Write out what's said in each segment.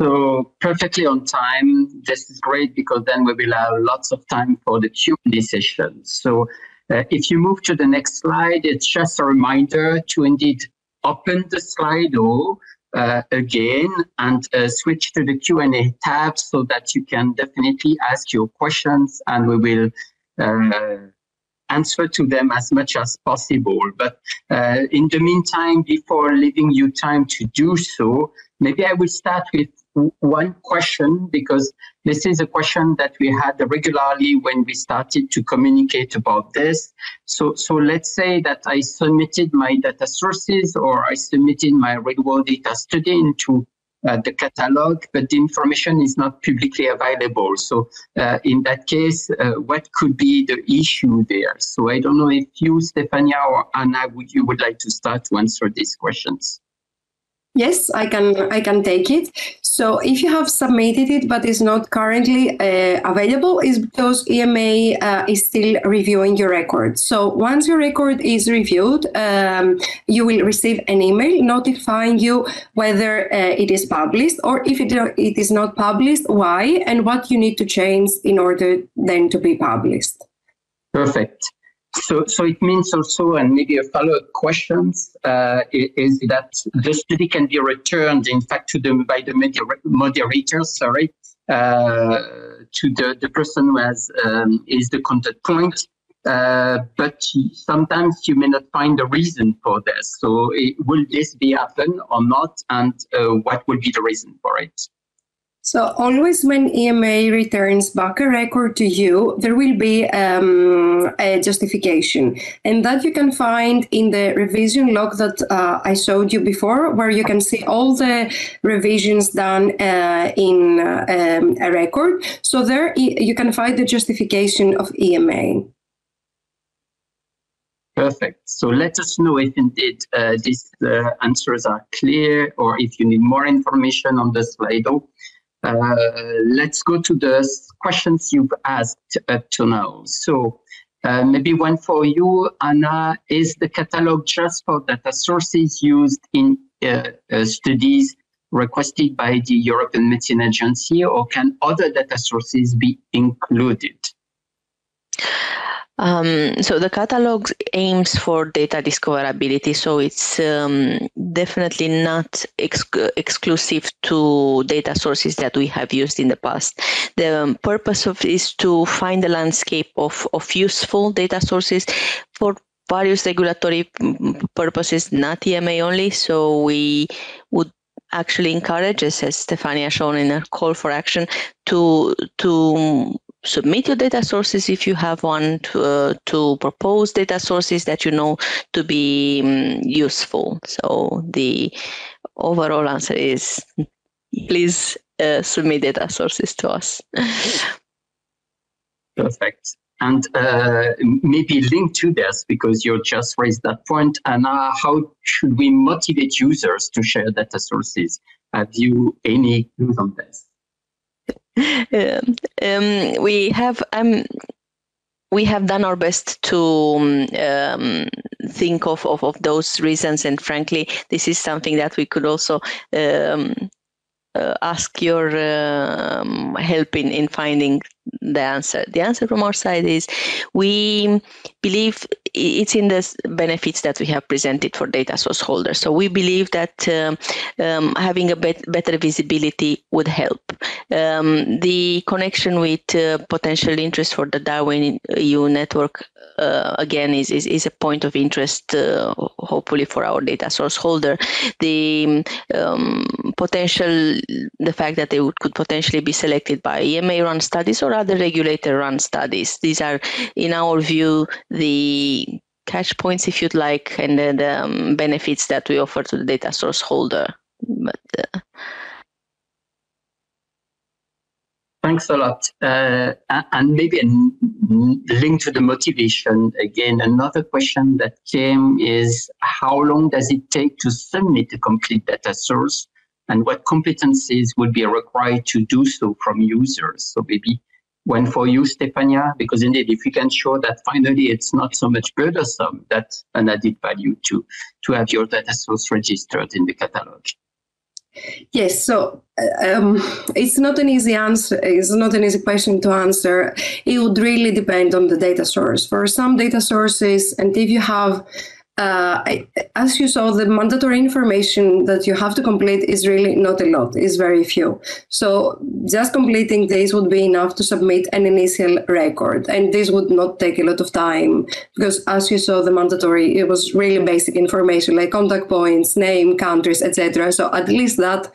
So perfectly on time. This is great because then we will have lots of time for the Q&A session. So uh, if you move to the next slide, it's just a reminder to indeed open the Slido uh, again and uh, switch to the Q&A tab so that you can definitely ask your questions and we will uh, answer to them as much as possible. But uh, in the meantime, before leaving you time to do so, maybe I will start with one question because this is a question that we had regularly when we started to communicate about this. So, so let's say that I submitted my data sources or I submitted my real world data study into uh, the catalog, but the information is not publicly available. So uh, in that case, uh, what could be the issue there? So I don't know if you, Stefania or Anna, would you would like to start to answer these questions? Yes, I can. I can take it. So, if you have submitted it but is not currently uh, available, is because EMA uh, is still reviewing your record. So, once your record is reviewed, um, you will receive an email notifying you whether uh, it is published or if it, it is not published, why, and what you need to change in order then to be published. Perfect. So, so it means also, and maybe a follow-up questions uh, is that the study can be returned, in fact, to the by the moder- moderator, sorry, uh, to the, the person who has um, is the contact point. Uh, but sometimes you may not find a reason for this. So, it, will this be happen or not, and uh, what will be the reason for it? So always when EMA returns back a record to you, there will be um, a justification. And that you can find in the revision log that uh, I showed you before, where you can see all the revisions done uh, in uh, um, a record. So there you can find the justification of EMA. Perfect. So let us know if indeed uh, these uh, answers are clear or if you need more information on the Slido. Uh, let's go to the questions you've asked up to now. So uh, maybe one for you, Anna, is the catalog just for data sources used in uh, uh, studies requested by the European Medicine Agency, or can other data sources be included? Um, so the catalog aims for data discoverability, so it's um, definitely not ex- exclusive to data sources that we have used in the past. The um, purpose of is to find the landscape of, of useful data sources for various regulatory purposes, not EMA only. So we would actually encourage, as Stefania shown in her call for action, to to submit your data sources if you have one to, uh, to propose data sources that you know to be um, useful. So the overall answer is please uh, submit data sources to us. Perfect. And uh, maybe link to this because you just raised that point. Anna how should we motivate users to share data sources? Have you any views on this um, um, we have um, we have done our best to um, think of, of, of those reasons, and frankly, this is something that we could also um, uh, ask your um, help in, in finding the answer. The answer from our side is we believe it's in the benefits that we have presented for data source holders. So we believe that um, um, having a bet- better visibility would help. Um, the connection with uh, potential interest for the Darwin EU network uh, again is, is, is a point of interest uh, hopefully for our data source holder. The um, potential the fact that they would, could potentially be selected by EMA run studies or other regulator run studies. These are in our view the catch points if you'd like and the, the um, benefits that we offer to the data source holder. But uh, Thanks a lot. Uh, and maybe link to the motivation again. Another question that came is how long does it take to submit a complete data source and what competencies would be required to do so from users? So maybe one for you, Stefania, because indeed, if you can show that finally it's not so much burdensome, that's an added value to, to have your data source registered in the catalog. Yes, so um, it's not an easy answer. It's not an easy question to answer. It would really depend on the data source. For some data sources, and if you have uh, I, as you saw, the mandatory information that you have to complete is really not a lot, is very few. So just completing this would be enough to submit an initial record. And this would not take a lot of time because as you saw, the mandatory, it was really basic information like contact points, name, countries, etc. So at least that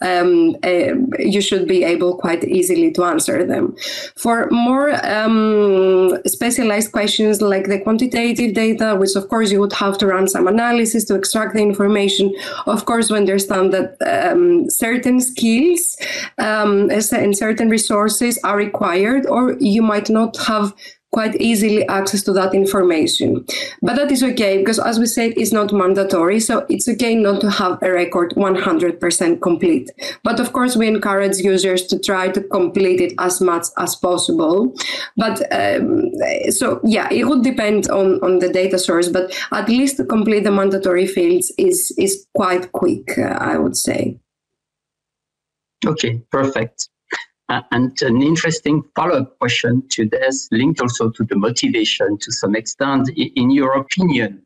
um, uh, you should be able quite easily to answer them. For more um, specialized questions like the quantitative data, which of course you would have to run some analysis to extract the information. Of course, we understand that um, certain skills um, and certain resources are required, or you might not have quite easily access to that information. But that is okay because, as we said, it's not mandatory. So it's okay not to have a record 100% complete. But of course, we encourage users to try to complete it as much as possible. But um, so, yeah, it would depend on, on the data source, but at least to complete the mandatory fields is, is quite quick, uh, I would say. Okay, perfect. Uh, and an interesting follow-up question to this, linked also to the motivation to some extent. In your opinion,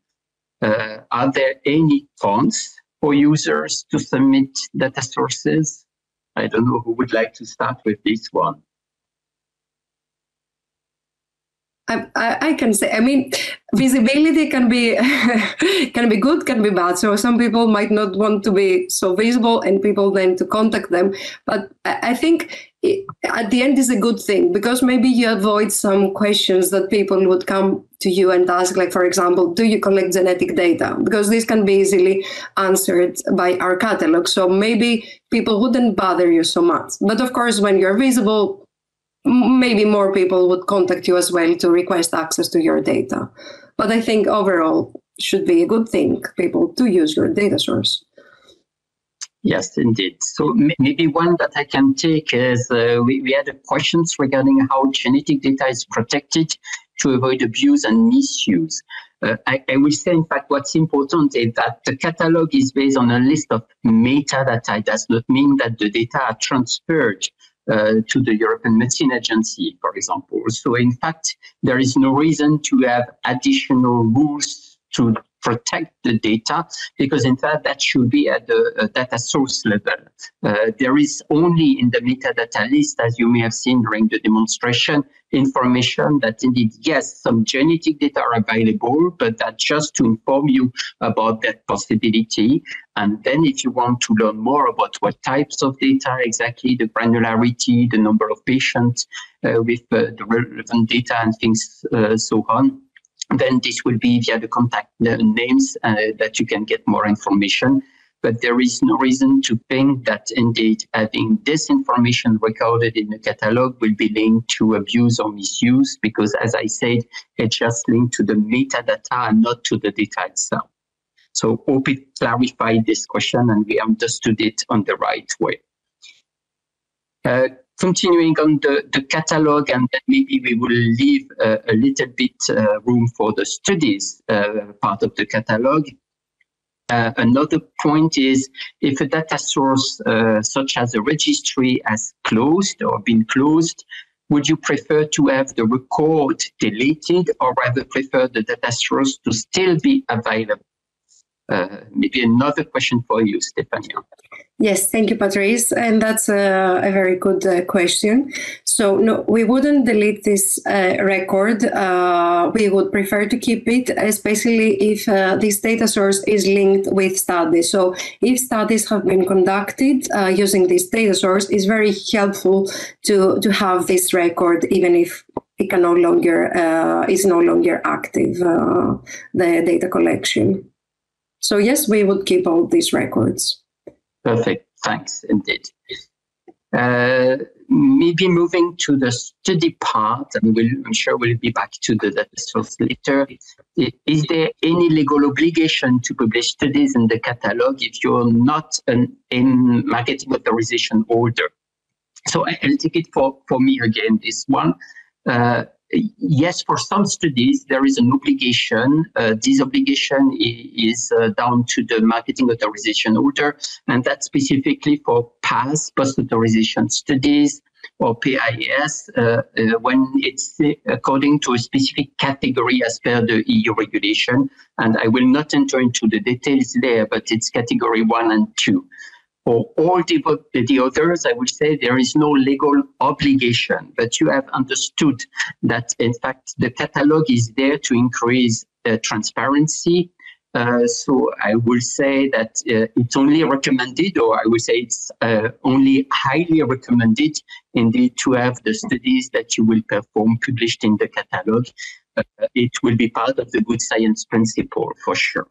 uh, are there any cons for users to submit data sources? I don't know who would like to start with this one. I, I, can say i mean visibility can be can be good can be bad. So some people might not want to be so visible and people then to contact them. But i think it, at the end is a good thing because maybe you avoid some questions that people would come to you and ask like for example do you collect genetic data? Because this can be easily answered by our catalog. So maybe people wouldn't bother you so much. But of course when you're visible maybe more people would contact you as well to request access to your data. But I think overall should be a good thing people to use your data source. Yes, indeed. So maybe one that I can take is uh, we, we had questions regarding how genetic data is protected to avoid abuse and misuse. Uh, I, I, will say, in fact, what's important is that the catalog is based on a list of metadata. It does not mean that the data are transferred Uh, to the European Medicine Agency, for example. So, in fact, there is no reason to have additional rules to protect the data because in fact that should be at the data source level. Uh, there is only in the metadata list, as you may have seen during the demonstration, information that indeed, yes, some genetic data are available, but that just to inform you about that possibility. And then if you want to learn more about what types of data exactly, the granularity, the number of patients uh, with uh, the relevant data and things uh, so on, then this will be via the contact names uh, that you can get more information. But there is no reason to think that indeed having this information recorded in the catalog will be linked to abuse or misuse, because as I said, it's just linked to the metadata and not to the data itself. So hope it clarified this question and we understood it on the right way. Uh, continuing on the, the catalog, and then maybe we will leave uh, a little bit uh, room for the studies uh, part of the catalog. Uh, another point is if a data source uh, such as a registry has closed or been closed, would you prefer to have the record deleted or rather prefer the data source to still be available? Uh, maybe another question for you, Stefania. Yes, thank you, Patrice. And that's a, a very good uh, question. So, no, we wouldn't delete this uh, record. Uh, we would prefer to keep it, especially if uh, this data source is linked with studies. So, if studies have been conducted uh, using this data source, it's very helpful to, to have this record, even if it can no longer is no longer active, the data collection. So yes, we would keep all these records. Perfect. Thanks, indeed. Uh, maybe moving to the study part, and we'll, I'm sure we'll be back to the data source later. Is there any legal obligation to publish studies in the catalog if you're not an in marketing authorization holder? So I'll take it for, for me again, this one. Uh, yes, for some studies, there is an obligation. Uh, this obligation is uh, down to the marketing authorization order, and that's specifically for PAS, post authorization studies, or PIS, uh, uh, when it's according to a specific category as per the EU regulation. And I will not enter into the details there, but it's category one and two. For all the, the others, I would say there is no legal obligation, but you have understood that, in fact, the catalog is there to increase uh, transparency. Uh, so I will say that uh, it's only recommended, or I would say it's uh, only highly recommended, indeed, to have the studies that you will perform published in the catalog. Uh, it will be part of the good science principle for sure.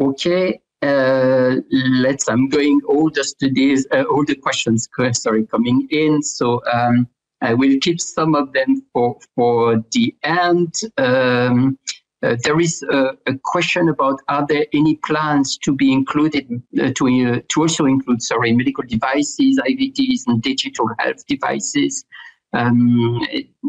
Okay, uh, let's, I'm going all the studies, uh, all the questions, sorry, coming in. So um, I will keep some of them for, for the end. Um, uh, there is a, a, question about are there any plans to be included uh, to uh, to also include sorry medical devices, IVDs, and digital health devices. Um,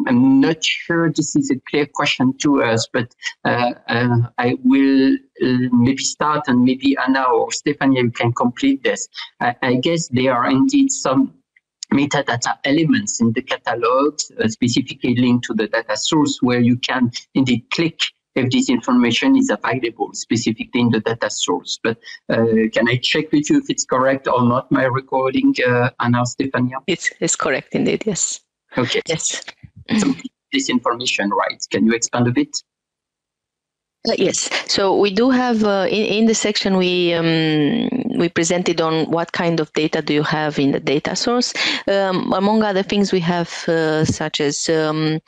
I'm not sure this is a clear question to us, but uh, uh, I will uh, maybe start and maybe Anna or Stefania, you can complete this. I, I guess there are indeed some metadata elements in the catalog, uh, specifically linked to the data source, where you can indeed click if this information is available specifically in the data source. But uh, can I check with you if it's correct or not, my recording, uh, Anna Stefania? It's, it's correct indeed, yes. Okay. Yes. So this information right. Can you expand a bit? Uh, yes. So we do have uh, in, in the section we um, we presented on what kind of data do you have in the data source. Um, among other things, we have uh, such as um,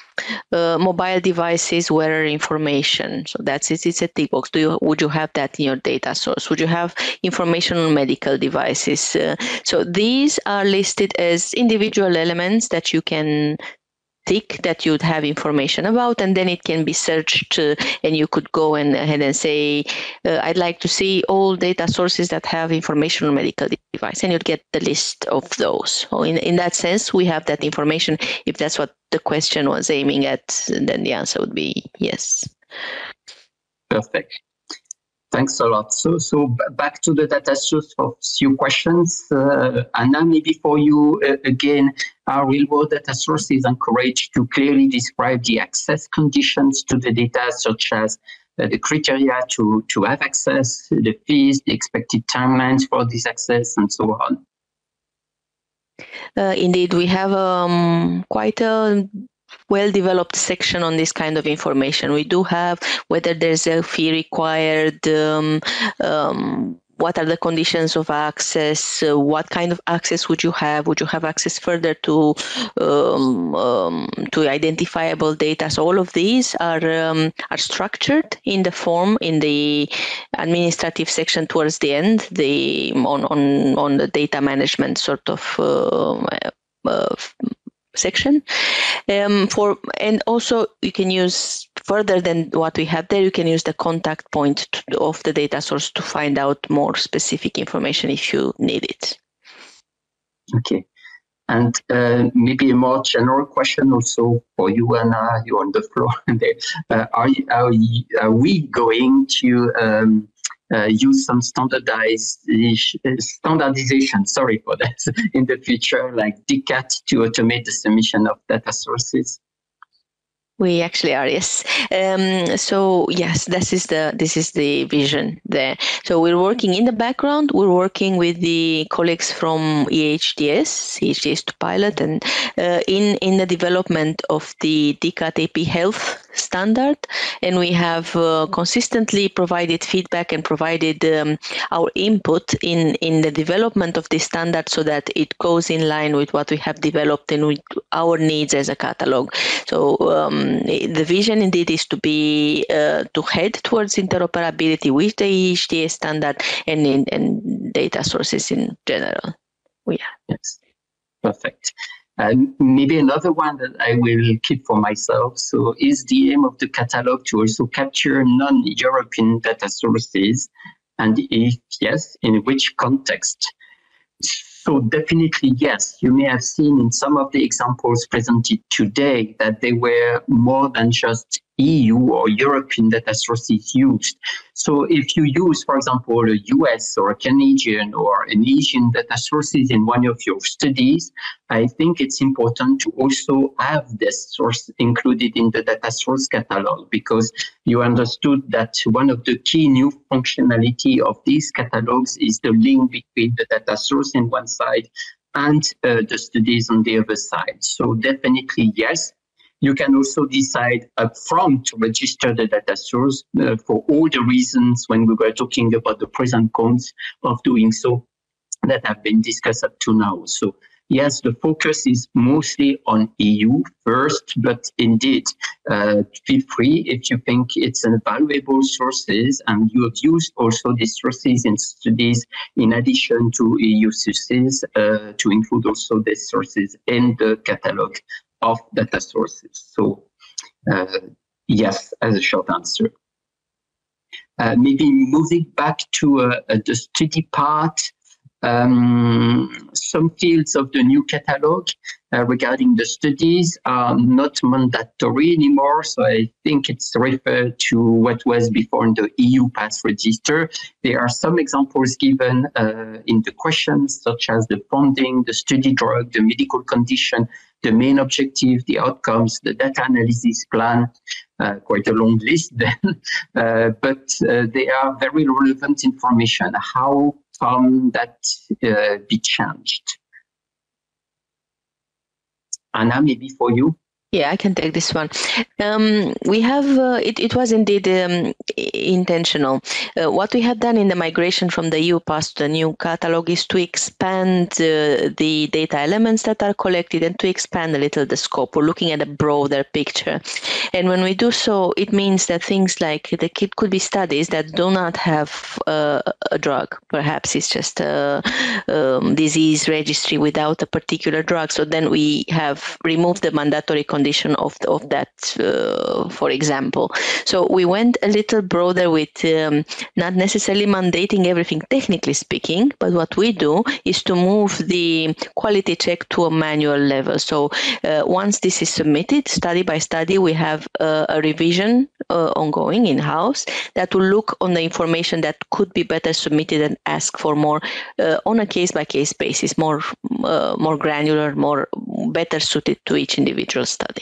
uh, mobile devices, wearer information. So that's it. It's a tick box. Do you would you have that in your data source? Would you have information on medical devices? Uh, so these are listed as individual elements that you can tick that you'd have information about and then it can be searched uh, and you could go and ahead and say uh, i'd like to see all data sources that have information on medical device and you'd get the list of those. So in, in that sense we have that information. If that's what the question was aiming at then the answer would be yes. Perfect Thanks a lot. So, so back to the data source for a few questions. Uh, Anna, maybe for you uh, again, our real-world data source is encouraged to clearly describe the access conditions to the data, such as uh, the criteria to, to have access, the fees, the expected timelines for this access, and so on. Uh, indeed, we have um, quite a well developed section on this kind of information. We do have whether there's a fee required, um, um, what are the conditions of access, uh, what kind of access would you have? Would you have access further to um, um to identifiable data? So all of these are um, are structured in the form in the administrative section towards the end, the on on on the data management sort of. Uh, uh, section. Um, for and also you can use further than what we have there you can use the contact point to, of the data source to find out more specific information if you need it. Okay. And uh, maybe a more general question also for you Anna you on the floor uh, are, are, are we going to um, uh, use some standardized standardization, sorry for that, in the future, like DCAT to automate the submission of data sources? We actually are, yes. Um, so yes, this is the this is the vision there. So we're working in the background. We're working with the colleagues from EHDS, EHDS2Pilot, and uh, in in the development of the DCAT AP Health standard. And we have uh, consistently provided feedback and provided um, our input in in the development of this standard, so that it goes in line with what we have developed and with our needs as a catalog. So. Um, the vision indeed is to be uh, to head towards interoperability with the EHDS standard and in and data sources in general. Yeah. Yes. Perfect. And maybe another one that I will keep for myself. So, is the aim of the catalog to also capture non-European data sources, and if yes, in which context? So definitely, yes, you may have seen in some of the examples presented today that they were more than just EU or European data sources used. So if you use, for example, a US or a Canadian or an Asian data sources in one of your studies, I think it's important to also have this source included in the data source catalog because you understood that one of the key new functionality of these catalogs is the link between the data source in one side and uh, the studies on the other side. So definitely yes, you can also decide upfront to register the data source uh, for all the reasons when we were talking about the pros and cons of doing so that have been discussed up to now. So yes, the focus is mostly on EU first, but indeed, uh, feel free if you think it's a valuable sources and you have used also these sources in studies in addition to EU sources uh, to include also these sources in the catalog of data sources. So uh, yes, as a short answer. Uh, maybe moving back to uh, the study part, um, some fields of the new catalog uh, regarding the studies are not mandatory anymore. So I think it's referred to what was before in the EU PAS register. There are some examples given uh, in the questions, such as the funding, the study drug, the medical condition, the main objective, the outcomes, the data analysis plan, uh, quite a long list then, uh, but uh, they are very relevant information. How can that uh, be changed? Anna, maybe for you? Yeah, I can take this one. Um, we have, uh, it, it was indeed um, intentional. Uh, what we have done in the migration from the EU PAS to the new catalog is to expand uh, the data elements that are collected and to expand a little the scope. We're looking at a broader picture. And when we do so, it means that things like the kit could be studies that do not have uh, a drug. Perhaps it's just a um, disease registry without a particular drug. So then we have removed the mandatory condition condition of, of that, uh, for example. So we went a little broader with um, not necessarily mandating everything technically speaking, but what we do is to move the quality check to a manual level. So uh, once this is submitted, study by study, we have uh, a revision uh, ongoing in house that will look on the information that could be better submitted and ask for more uh, on a case by case basis, more uh, more granular, more better suited to each individual study.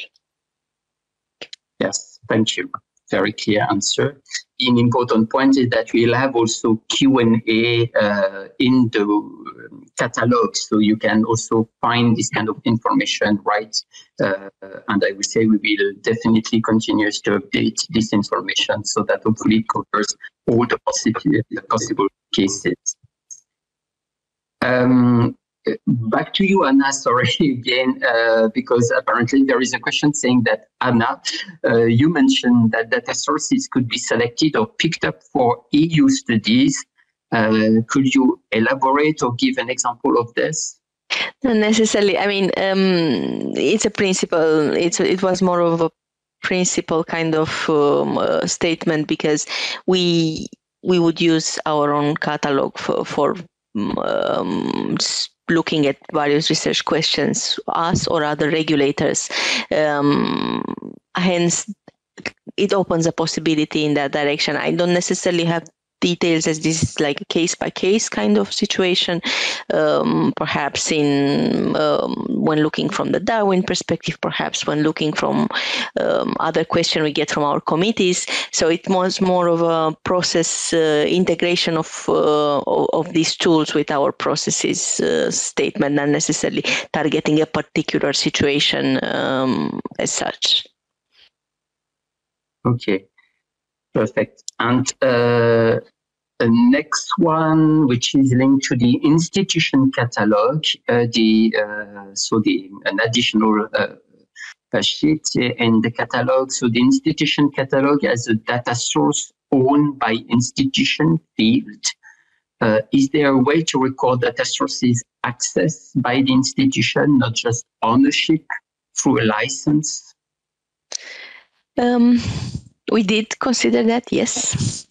Yes, thank you. Very clear answer. An important point is that we'll have also Q&A uh, in the um, catalog, so you can also find this kind of information, right? Uh, and I will say we will definitely continue to update this information so that hopefully it covers all the possible, possible cases. Um, back to you, Anna. Sorry again, uh, because apparently there is a question saying that Anna, uh, you mentioned that data sources could be selected or picked up for EU studies. Uh, could you elaborate or give an example of this? Not necessarily. I mean, um, it's a principle. It's it was more of a principle kind of um, uh, statement because we we would use our own catalog for for um, looking at various research questions, us or other regulators. Um, hence, it opens a possibility in that direction. I don't necessarily have details as this is like a case by case kind of situation um, perhaps in um, when looking from the darwin perspective perhaps when looking from um, other question we get from our committees. So it was more of a process uh, integration of, uh, of these tools with our processes uh, statement not necessarily targeting a particular situation um, as such. Okay. Perfect. And uh, the next one, which is linked to the institution catalog, uh, the uh, so the an additional uh, sheet in the catalog. So the institution catalog as a data source owned by institution field. Uh, is there a way to record data sources accessed by the institution, not just ownership through a license? Um, we did consider that, yes.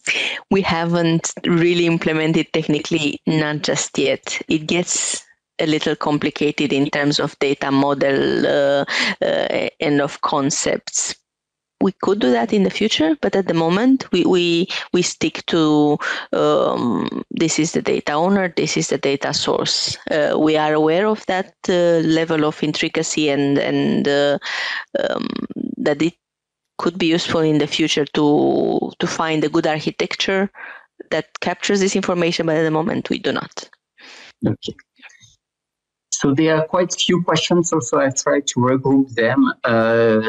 We haven't really implemented technically, not just yet. It gets a little complicated in terms of data model uh, uh, and of concepts we could do that in the future, but at the moment we we we stick to um, this is the data owner, this is the data source. Uh, we are aware of that uh, level of intricacy and and uh, um, that it could be useful in the future to to find a good architecture that captures this information, but at the moment we do not. Okay. So there are quite few questions also. I tried to regroup them uh,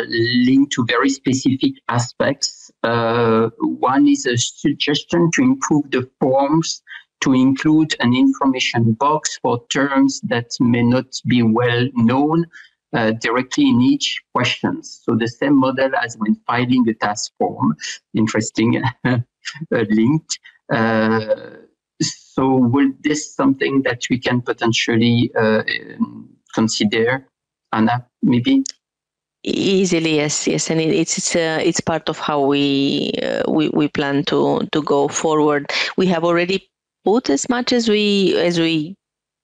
linked to very specific aspects. Uh, one is a suggestion to improve the forms to include an information box for terms that may not be well known uh, directly in each question. So the same model as when filing a task form. Interesting linked. Uh, so will this something that we can potentially uh, consider, Anna, maybe? Easily, yes, yes, and it, it's it's uh, it's part of how we uh, we we plan to to go forward. We have already put as much as we as we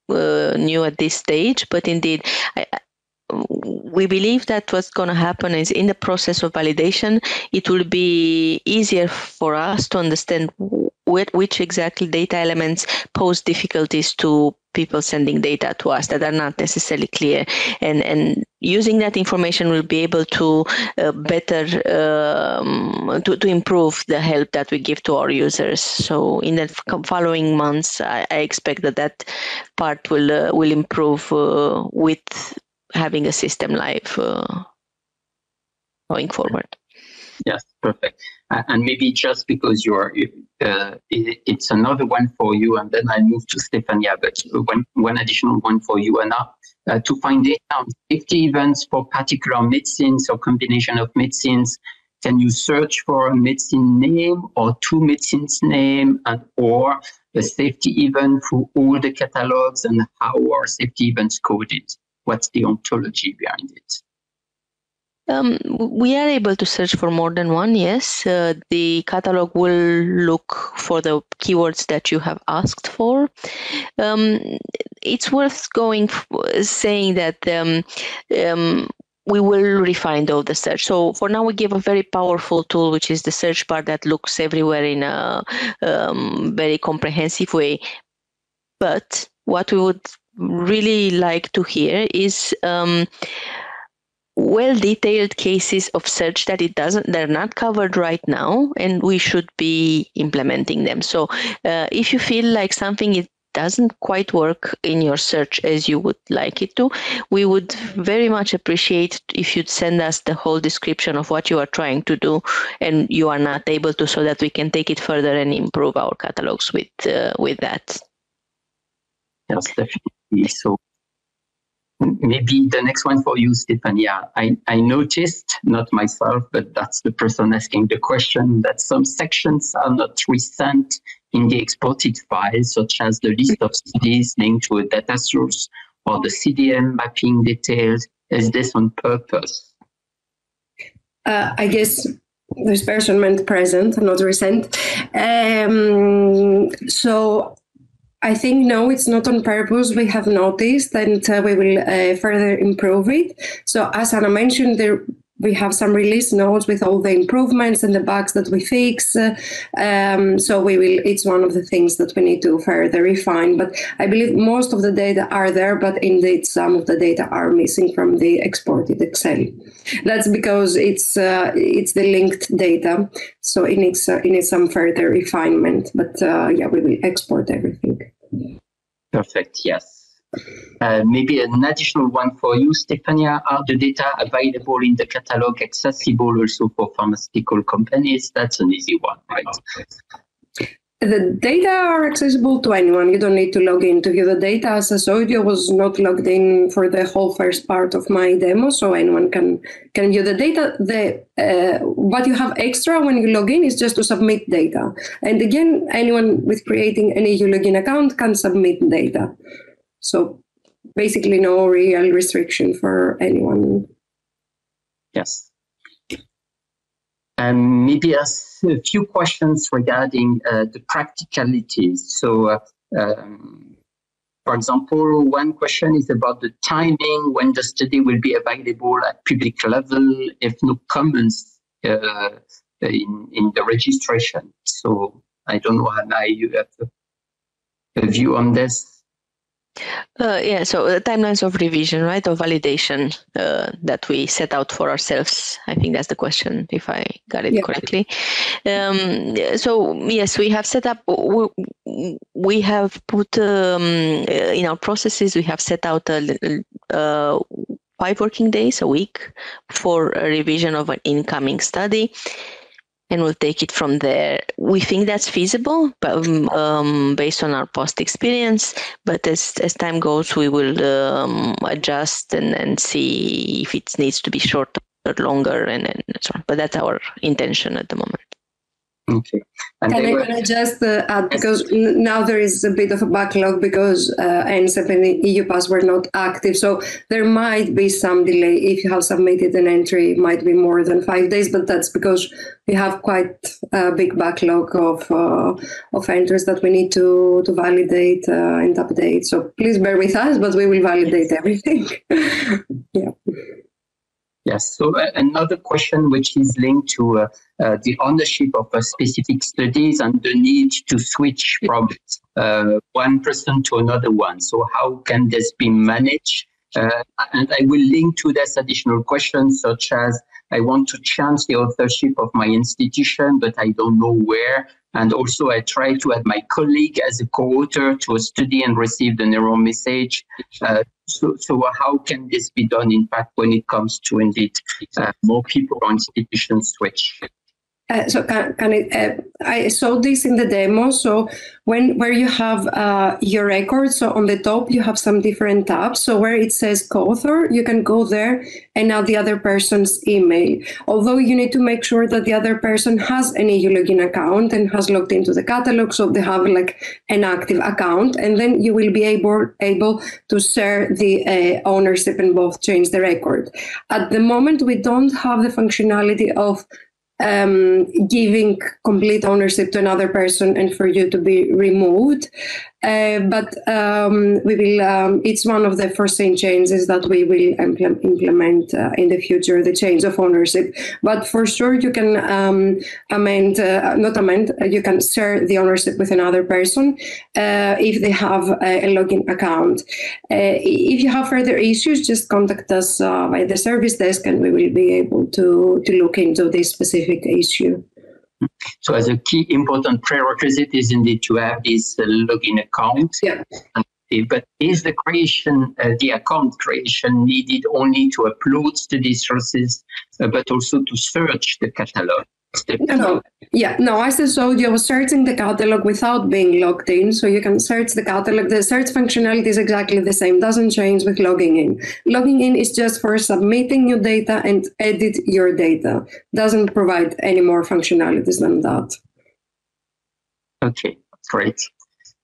uh, knew at this stage, but indeed, I, we believe that what's going to happen is in the process of validation, it will be easier for us to understand which exactly data elements pose difficulties to people sending data to us that are not necessarily clear. And and using that information we'll be able to uh, better um, to, to improve the help that we give to our users. So in the following months i, I expect that that part will uh, will improve uh, with having a system live uh, going forward. Yes perfect. And maybe just because you're uh, it's another one for you and then i move to stefania but one, one additional one for you anna. Uh, to find data on safety events for particular medicines or combination of medicines can you search for a medicine name or two medicines name and or a safety event through all the catalogs and how are safety events coded what's the ontology behind it um, we are able to search for more than one, yes. Uh, the catalog will look for the keywords that you have asked for. Um, it's worth going saying that um, um, we will refine all the search. So for now, we give a very powerful tool, which is the search bar that looks everywhere in a um, very comprehensive way. But what we would really like to hear is um, well detailed cases of search that it doesn't they're not covered right now and we should be implementing them. So uh, if you feel like something it doesn't quite work in your search as you would like it to we would very much appreciate if you'd send us the whole description of what you are trying to do and you are not able to so that we can take it further and improve our catalogs with uh, with that. Yes definitely so Maybe the next one for you, Stefania. I, I noticed, not myself, but that's the person asking the question, that some sections are not recent in the exported files, such as the list of CDs linked to a data source or the CDM mapping details. Is this on purpose? Uh, I guess meant present, not recent. Um, so I think no, it's not on purpose. We have noticed and uh, we will uh, further improve it. So as Anna mentioned, there we have some release notes with all the improvements and the bugs that we fix. Um, so we will. It's one of the things that we need to further refine. But I believe most of the data are there, but indeed some of the data are missing from the exported Excel. That's because it's uh, it's the linked data, so it needs uh, it needs some further refinement. But uh, yeah, we will export everything. Perfect. Yes. Uh, maybe an additional one for you, Stefania. Are the data available in the catalog accessible also for pharmaceutical companies? That's an easy one, right? The data are accessible to anyone. You don't need to log in to view the data. As a audio was not logged in for the whole first part of my demo, so anyone can can view the data. The uh, what you have extra when you log in is just to submit data. And again, anyone with creating an EU login account can submit data. So basically, no real restriction for anyone. Yes. And maybe a, a few questions regarding uh, the practicalities. So, uh, um, for example, one question is about the timing when the study will be available at public level, if no comments uh, in, in the registration. So I don't know, Anna, you have a view on this? Uh, yeah, so the uh, timelines of revision, right, of validation uh, that we set out for ourselves. I think that's the question, if I got it yeah. correctly. Um, so yes, we have set up. We, we have put um, uh, in our processes. We have set out a, uh, five working days a week for a revision of an incoming study and we'll take it from there. We think that's feasible, but um, um, based on our past experience. But as as time goes, we will um, adjust and, and see if it needs to be shorter, or longer, and, and so on. But that's our intention at the moment. Okay. And can, I, were, can just uh, add, because now there is a bit of a backlog because uh, ENCePP and EU PAS were not active. So there might be some delay. If you have submitted an entry, it might be more than five days, but that's because we have quite a big backlog of uh, of entries that we need to, to validate uh, and update. So please bear with us, but we will validate everything. yeah. Yes. So uh, another question which is linked to uh, uh, the ownership of a specific studies and the need to switch from uh, one person to another one. So how can this be managed? Uh, and I will link to this additional questions such as I want to change the authorship of my institution, but I don't know where. And also, I try to add my colleague as a co-author to a study and receive the error message. Uh, so, so how can this be done, in fact, when it comes to indeed uh, more people or institutions switch? Uh, so can, can it, uh, I saw this in the demo. So when where you have uh, your record, so on the top you have some different tabs. So where it says co-author, you can go there and add the other person's email. Although you need to make sure that the other person has an EU login account and has logged into the catalog, so they have like an active account, and then you will be able able to share the uh, ownership and both change the record. At the moment, we don't have the functionality of um, giving complete ownership to another person and for you to be removed. Uh, but um, we will. Um, it's one of the foreseen changes that we will implement, implement uh, in the future. The change of ownership, but for sure you can um, amend, uh, not amend. Uh, you can share the ownership with another person uh, if they have a, a login account. If you have further issues, just contact us by the service desk, and we will be able to to look into this specific issue. So, as a key important prerequisite is indeed to have this uh, login account. Yeah. But is the creation, uh, the account creation, needed only to upload the resources, uh, but also to search the catalog? No. Yeah, no, as you, I was searching the catalog without being logged in. So you can search the catalog. The search functionality is exactly the same, doesn't change with logging in. Logging in is just for submitting your data and edit your data. Doesn't provide any more functionalities than that. Okay, great.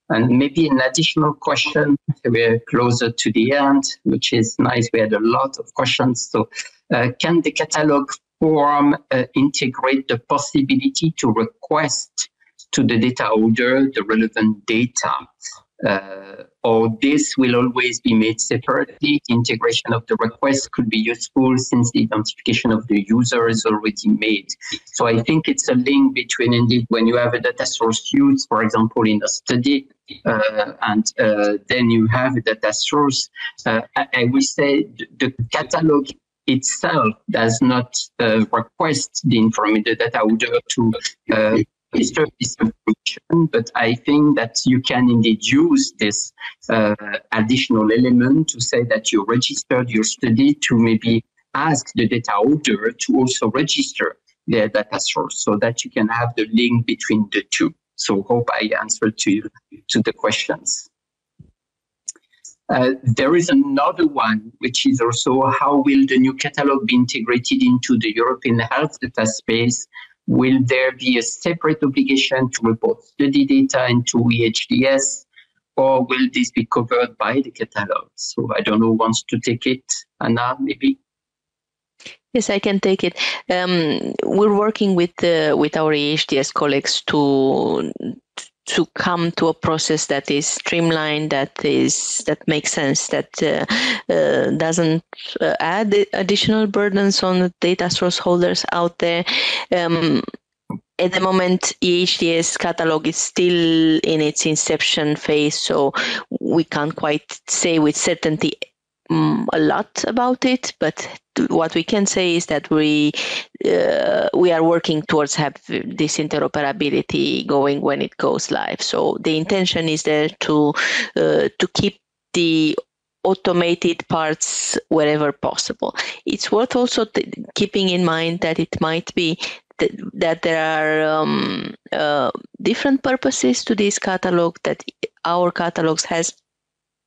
And maybe an additional question. We're closer to the end, which is nice. We had a lot of questions. So, uh, can the catalog form uh, integrate the possibility to request to the data holder the relevant data. Uh, or this will always be made separately. The integration of the request could be useful since the identification of the user is already made. So I think it's a link between indeed when you have a data source used, for example, in a study, uh, and uh, then you have a data source. Uh, I, I will say the catalog itself does not uh, request the information, the data holder to uh, register this information, but I think that you can indeed use this uh, additional element to say that you registered your study to maybe ask the data holder to also register their data source so that you can have the link between the two. So hope I answered to to the questions. Uh, there is another one, which is also how will the new catalog be integrated into the European health data space? Will there be a separate obligation to report study data into EHDS, or will this be covered by the catalog? So I don't know who wants to take it. Anna, maybe? Yes, I can take it. Um, we're working with uh, with our EHDS colleagues to to come to a process that is streamlined, that is that makes sense, that uh, uh, doesn't uh, add additional burdens on the data source holders out there. Um, at the moment, EHDS catalog is still in its inception phase, so we can't quite say with certainty um, a lot about it. But what we can say is that we uh, we are working towards have this interoperability going when it goes live. So the intention is there to uh, to keep the automated parts wherever possible. It's worth also keeping in mind that it might be that there are um, uh, different purposes to this catalog that our catalogs has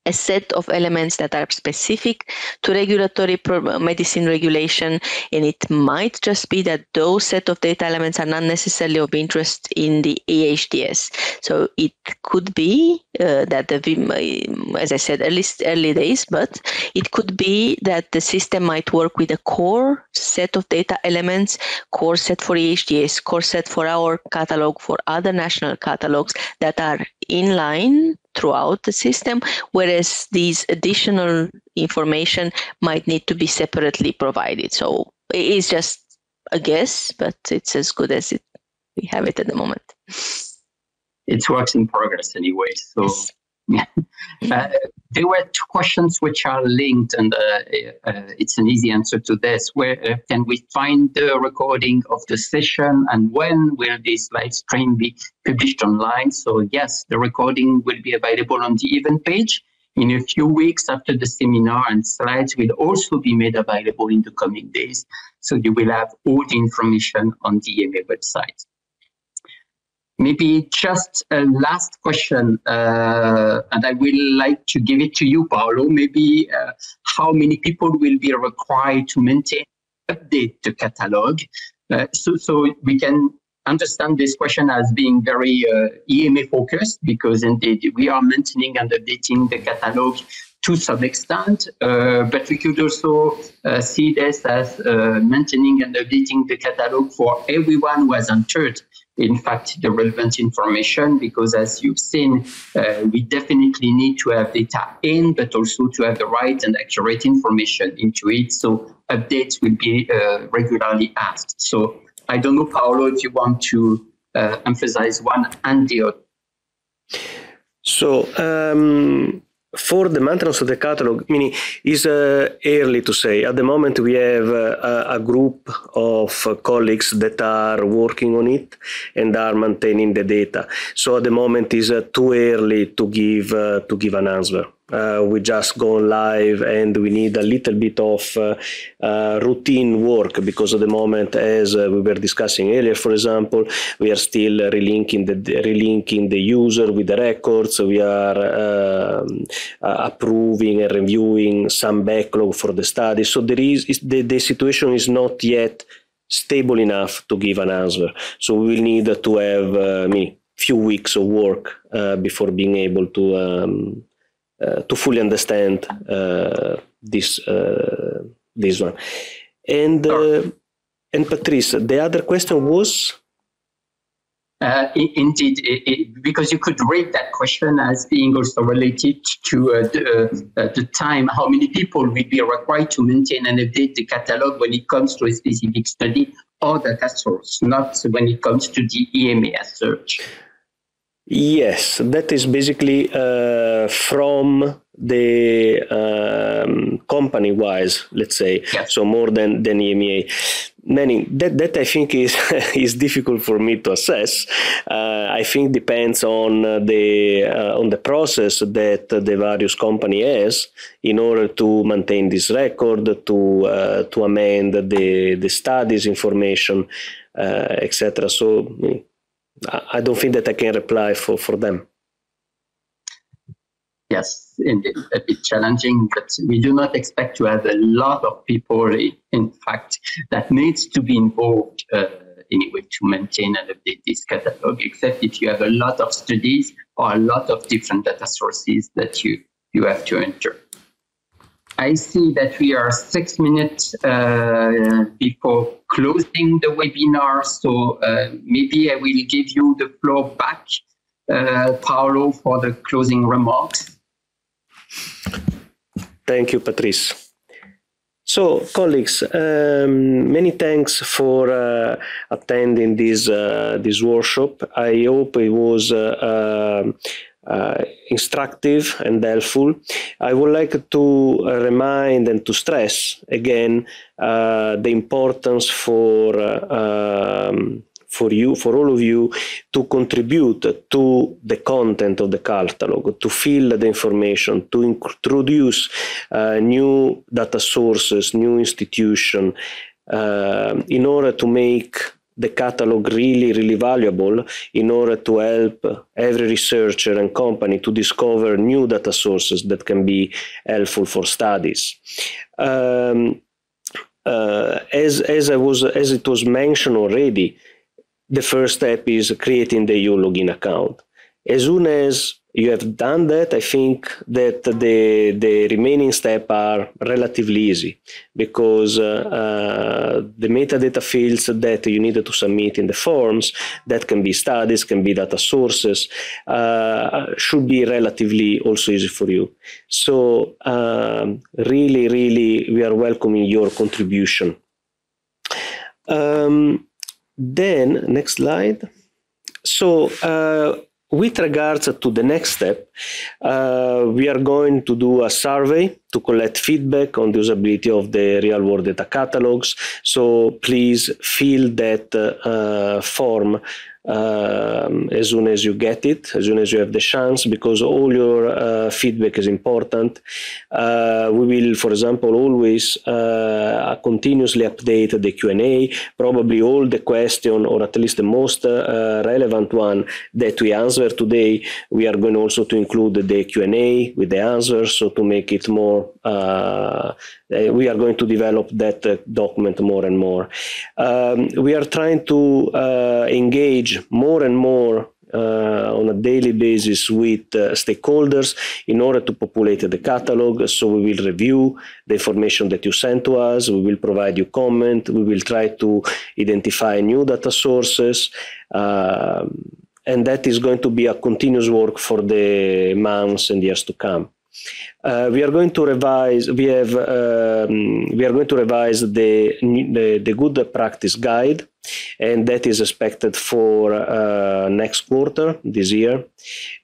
a set of elements that are specific to regulatory medicine regulation and it might just be that those set of data elements are not necessarily of interest in the EHDS. So it could be uh, that the uh, as I said early early days, but it could be that the system might work with a core set of data elements, core set for EHDS, core set for our catalog, for other national catalogs that are in line throughout the system, whereas these additional information might need to be separately provided. So it is just a guess, but it's as good as it we have it at the moment. It's works in progress anyway. So yes. Uh, there were two questions which are linked, and uh, uh, it's an easy answer to this. Where uh, can we find the recording of the session, and when will this live stream be published online? So yes, the recording will be available on the event page in a few weeks after the seminar, and slides will also be made available in the coming days. So you will have all the information on the EMA website. Maybe just a last question, uh, and I will like to give it to you, Paolo. Maybe uh, how many people will be required to maintain, update the catalog? Uh, so, so we can understand this question as being very uh, EMA focused because indeed we are maintaining and updating the catalog to some extent, uh, but we could also uh, see this as uh, maintaining and updating the catalog for everyone who has entered in fact, the relevant information because as you've seen, uh, we definitely need to have data in, but also to have the right and accurate information into it. So updates will be uh, regularly asked. So I don't know, Paolo, if you want to uh, emphasize one and the other. So um, for the maintenance of the catalog, meaning is uh, early to say. At the moment, we have uh, a group of colleagues that are working on it and are maintaining the data. So at the moment, it's uh, too early to give uh, to give an answer uh, we just go live and we need a little bit of uh, uh, routine work because at the moment, as uh, we were discussing earlier, for example, we are still relinking the relinking the user with the records. We are um, uh, approving and reviewing some backlog for the study. So there is the, the situation is not yet stable enough to give an answer. So we will need to have uh, me few weeks of work before being able to um, to fully understand uh, this uh, this one. And and Patrice, the other question was. Uh, indeed, it, it, because you could read that question as being also related to uh, the, uh, the, time, how many people will be required to maintain and update the catalog when it comes to a specific study or data source, not when it comes to the EMA as such. Yes, that is basically uh, from the um, company wise, let's say, yes. so more than, than EMEA. Many that, that I think is is difficult for me to assess. Uh, I think depends on the uh, on the process that the various company has in order to maintain this record, to uh, to amend the the studies information, uh, etc. So I don't think that I can reply for, for them. Yes, indeed, a bit challenging, but we do not expect to have a lot of people, in fact, that needs to be involved uh, anyway to maintain and update this catalog, except if you have a lot of studies or a lot of different data sources that you, you have to enter. I see that we are six minutes uh, before closing the webinar, so uh, maybe I will give you the floor back uh, Paolo for the closing remarks. Thank you, Patrice. So, colleagues, um, many thanks for uh, attending this uh, this workshop. I hope it was uh, uh instructive and helpful. I would like to remind and to stress again uh, the importance for uh, um, for you, for all of you, to contribute to the content of the catalog, to fill the information, to introduce uh, new data sources, new institution, uh, in order to make the catalog really, really valuable in order to help every researcher and company to discover new data sources that can be helpful for studies. Um, uh, as, as, I was, as it was mentioned already, the first step is creating the EU login account. As soon as you have done that, I think that the, the remaining steps are relatively easy because uh, uh, the metadata fields that you need to submit in the forms, that can be studies, can be data sources, uh, should be relatively also easy for you. So um, really, really, we are welcoming your contribution. Um, then, next slide. So, uh, with regards to the next step, uh, we are going to do a survey to collect feedback on the usability of the real world data catalogs. So please fill that uh, form um, as soon as you get it, as soon as you have the chance, because all your uh, feedback is important. Uh, we will, for example, always uh, continuously update the Q&A, probably all the question, or at least the most uh, relevant one that we answer today, we are going also to include the Q&A with the answers, so to make it more uh, uh, we are going to develop that document more and more. Um, we are trying to uh, engage more and more uh, on a daily basis with uh, stakeholders in order to populate the catalog. So we will review the information that you send to us. We will provide you comment. We will try to identify new data sources. Um, and that is going to be a continuous work for the months and years to come. Uh, we are going to revise. We have. Um, we are going to revise the, the, the good practice guide, and that is expected for uh, next quarter this year.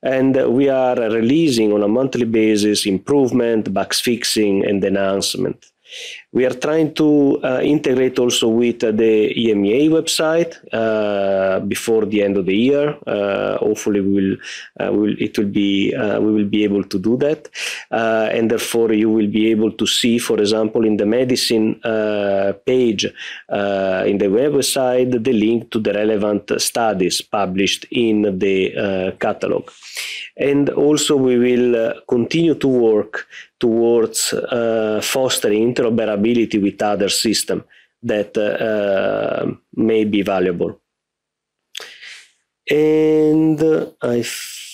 And we are releasing on a monthly basis improvement, bugs fixing, and enhancement. We are trying to uh, integrate also with uh, the EMEA website uh, before the end of the year. Uh, hopefully, we will, uh, will, it will be uh, we will be able to do that, and therefore you will be able to see, for example, in the medicine page in the website, the link to the relevant studies published in the catalog. And also, we will continue to work towards uh, fostering interoperability with other system that uh, may be valuable. And I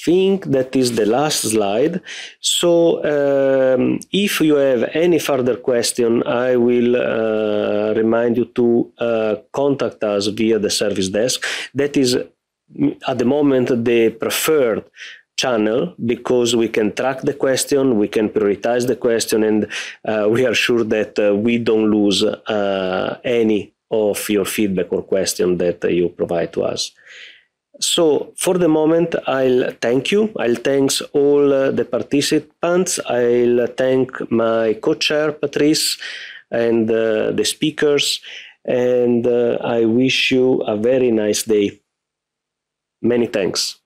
think that is the last slide. So um, if you have any further question, I will uh, remind you to uh, contact us via the service desk. That is at the moment the preferred channel because we can track the question, we can prioritize the question, and uh, we are sure that uh, we don't lose uh, any of your feedback or question that uh, you provide to us. So for the moment, I'll thank you. I'll thank all uh, the participants. I'll thank my co-chair, Patrice, and uh, the speakers. And I wish you a very nice day. Many thanks.